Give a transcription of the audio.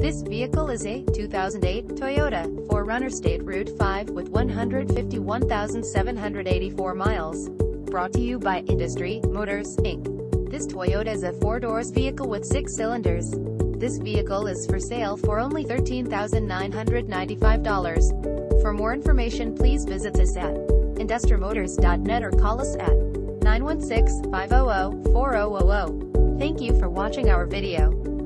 This vehicle is a 2008 Toyota 4Runner State Route 5 with 151,784 miles. Brought to you by Industry Motors, Inc. This Toyota is a four-doors vehicle with six cylinders. This vehicle is for sale for only $13,995. For more information please visit us at industrymotors.net or call us at 916-500-4000. Thank you for watching our video.